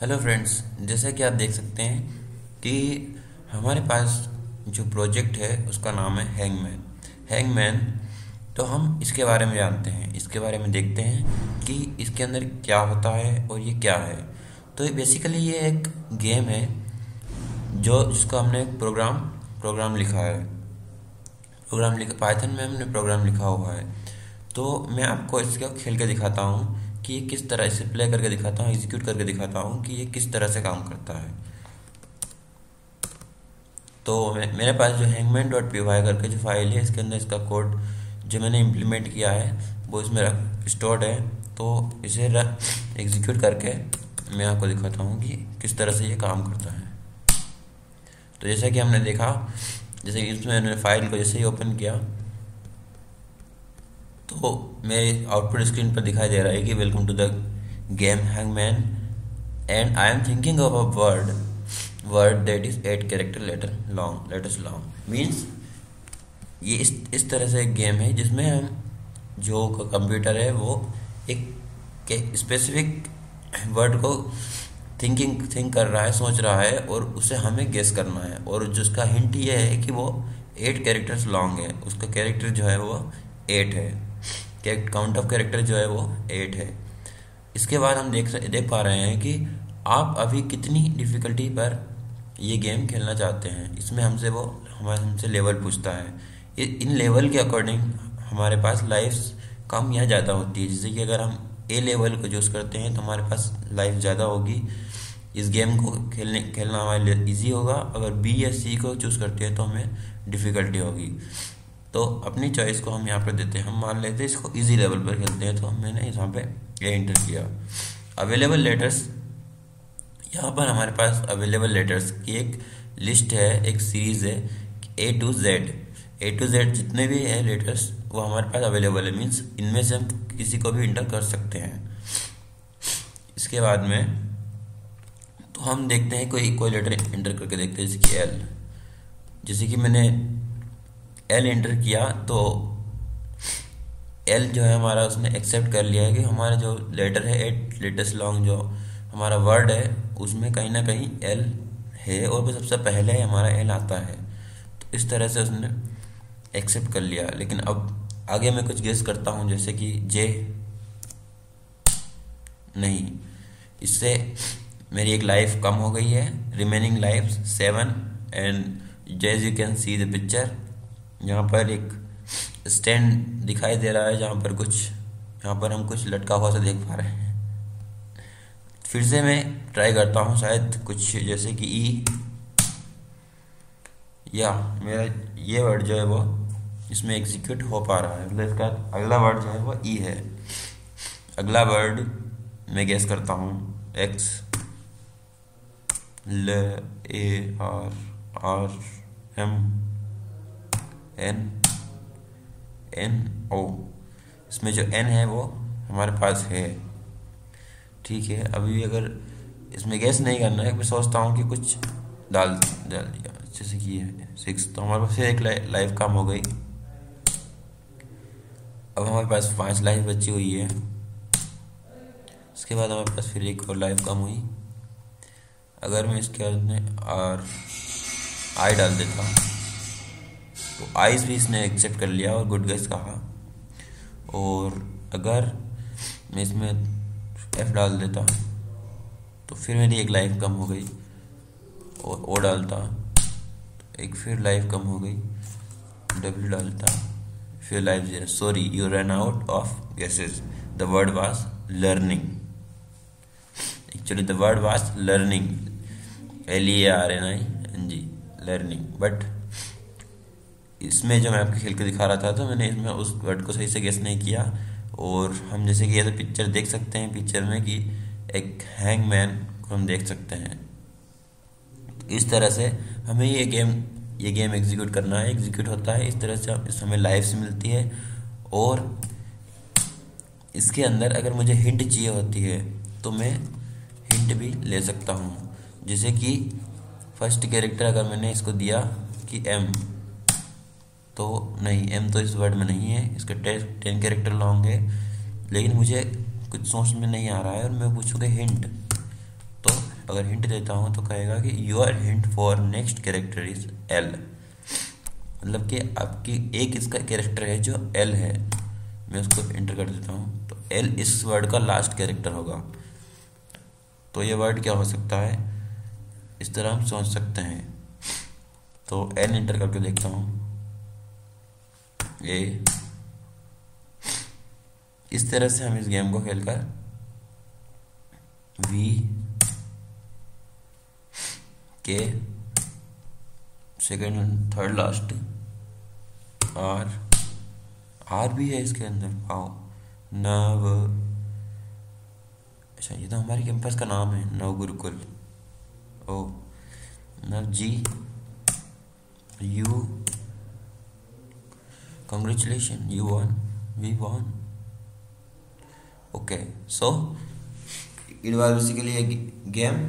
Hello friends जैसा कि आप देख सकते हैं कि हमारे पास जो प्रोजेक्ट है, उसका नाम है हैंगमैन हैंगमैन तो हम इसके बारे में जानते हैं। इसके बारे में देखते हैं कि इसके अंदर क्या होता है और ये क्या है। तो बेसिकली ये एक गेम है, जो जिसको हमने प्रोग्राम प्रोग्राम लिखा है। प्रोग्राम लिखा पाइथन में हमने प्रोग्राम लिखा हुआ है। तो मैं आपको इसका खेल के दिखाता हूँ। कि ये किस तरह इसे प्ले करके दिखाता हूँ एग्जीक्यूट करके दिखाता हूँ कि ये किस तरह से काम करता है। तो मेरे पास जो हैंगमैन डॉट पी वाई करके जो फ़ाइल है, इसके अंदर इसका कोड जो मैंने इम्प्लीमेंट किया है, वो इसमें रख स्टोर्ड है। तो इसे एग्जीक्यूट करके मैं आपको दिखाता हूँ कि किस तरह से ये काम करता है। तो जैसा कि हमने देखा, जैसे कि इसमें मैंने फ़ाइल को जैसे ही ओपन किया तो मेरे आउटपुट स्क्रीन पर दिखाई दे रहा है कि welcome to the game hangman and I am thinking of a word word that is eight character letter long letters long means ये इस इस तरह से एक गेम है जिसमें हम, जो कंप्यूटर है, वो एक स्पेसिफिक वर्ड को थिंकिंग थिंक कर रहा है, सोच रहा है, और उसे हमें गेस करना है। और जिसका हिंट ये है कि वो एट कैरेक्टर्स लॉन्ग है, उसका कैरेक्टर जो है वो एट है। काउंट ऑफ़ कैरेक्टर जो है वो एट है। इसके बाद हम देख देख पा रहे हैं कि आप अभी कितनी डिफ़िकल्टी पर ये गेम खेलना चाहते हैं। इसमें हमसे वो, हमारे हमसे लेवल पूछता है। इन लेवल के अकॉर्डिंग हमारे पास लाइफ कम या ज़्यादा होती है। जैसे कि अगर हम ए लेवल को चूज़ करते हैं तो हमारे पास लाइफ ज़्यादा होगी। इस गेम को खेलने, खेलना हमारे लिए ईजी होगा। अगर बी या सी को चूज़ करते हैं तो हमें डिफ़िकल्टी होगी। तो अपनी चॉइस को हम यहाँ पर देते हैं। हम मान लेते हैं इसको इजी लेवल पर खेलते हैं तो मैंने यहाँ पे ये इंटर किया। अवेलेबल लेटर्स यहाँ पर हमारे पास अवेलेबल लेटर्स की एक लिस्ट है, एक सीरीज़ है A to Z A to Z जितने भी है लेटर्स वो हमारे पास अवेलेबल है। मीन्स इनमें से हम किसी को भी इंटर कर सकते हैं। इसके बाद में तो हम देखते हैं कोई कोई लेटर इंटर करके देखते हैं, जैसे कि एल जैसे कि मैंने एल एंटर किया तो एल जो है हमारा उसने एक्सेप्ट कर लिया है कि हमारा जो लेटर है एट लेटेस्ट लॉन्ग जो हमारा वर्ड है, उसमें कहीं ना कहीं एल है और वो सबसे पहले हमारा एल आता है। तो इस तरह से उसने एक्सेप्ट कर लिया। लेकिन अब आगे मैं कुछ गेस करता हूँ, जैसे कि जे नहीं, इससे मेरी एक लाइफ कम हो गई है। Remaining life seven and जेज you can see the picture यहाँ पर एक स्टैंड दिखाई दे रहा है जहाँ पर कुछ यहाँ पर हम कुछ लटका हुआ सा देख पा रहे हैं। फिर से मैं ट्राई करता हूँ शायद कुछ, जैसे कि ई या, मेरा ये वर्ड जो है वो इसमें एग्जीक्यूट हो पा रहा है। मतलब इसका अगला वर्ड जो है वो ई है। अगला वर्ड मैं गैस करता हूँ। X L A R R M N N O इसमें जो एन है वो हमारे पास है। ठीक है, अभी अगर इसमें गैस नहीं करना है, मैं सोचता हूँ कि कुछ डाल डाल दिया। जैसे कि सिक्स तो हमारे पास एक लाइफ कम हो गई। अब हमारे पास पाँच लाइफ बची हुई है। इसके बाद हमारे पास फिर एक और लाइफ कम हुई। अगर मैं इसके बाद आर आई डाल देता तो आइस भी इसने एक्सेप्ट कर लिया और गुड गैस कहा। और अगर मैं इसमें एफ़ डाल देता तो फिर मेरी एक लाइफ कम हो गई। और ओ डालता तो एक फिर लाइफ कम हो गई। डब्ल्यू डालता, फिर life zero sorry you run out of guesses the word was learning actually the word was learning L E R N I N G learning but इसमें जो मैं आपके खेल के दिखा रहा था तो मैंने इसमें उस वर्ड को सही से गेस नहीं किया। और हम जैसे कि ये तो पिक्चर देख सकते हैं पिक्चर में कि एक हैंग मैन को हम देख सकते हैं। इस तरह से हमें ये गेम ये गेम एग्जीक्यूट करना है एग्जीक्यूट होता है। इस तरह से इस हमें लाइफ मिलती है। और इसके अंदर अगर मुझे हिंट चाहिए होती है तो मैं हिंट भी ले सकता हूँ। जैसे कि फ़र्स्ट कैरेक्टर अगर मैंने इसको दिया कि एम तो नहीं एम तो इस वर्ड में नहीं है, इसका टेन कैरेक्टर लॉन्ग है, लेकिन मुझे कुछ सोच में नहीं आ रहा है और मैं पूछूँगा हिंट तो अगर हिंट देता हूँ तो कहेगा कि your hint for next character is L मतलब कि आपकी एक इसका कैरेक्टर है जो एल है। मैं उसको इंटर कर देता हूँ। तो एल इस वर्ड का लास्ट कैरेक्टर होगा। तो ये वर्ड क्या हो सकता है? इस तरह हम सोच सकते हैं। तो एल इंटर करके देखता हूँ। ए इस तरह से हम इस गेम को खेलकर वी के second third last R R भी है इसके अंदर। आओ नव। अच्छा ये तो हमारे कैंपस का नाम है, नव गुरुकुल। ओ नव जी यू congratulations you won we won okay so it was basically a game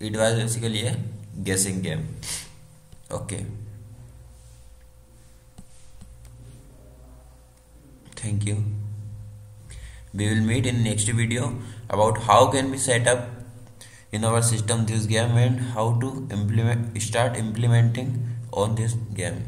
it was basically a guessing game okay thank you we will meet in next video about how can we set up in our system this game and how to implement start implementing on this game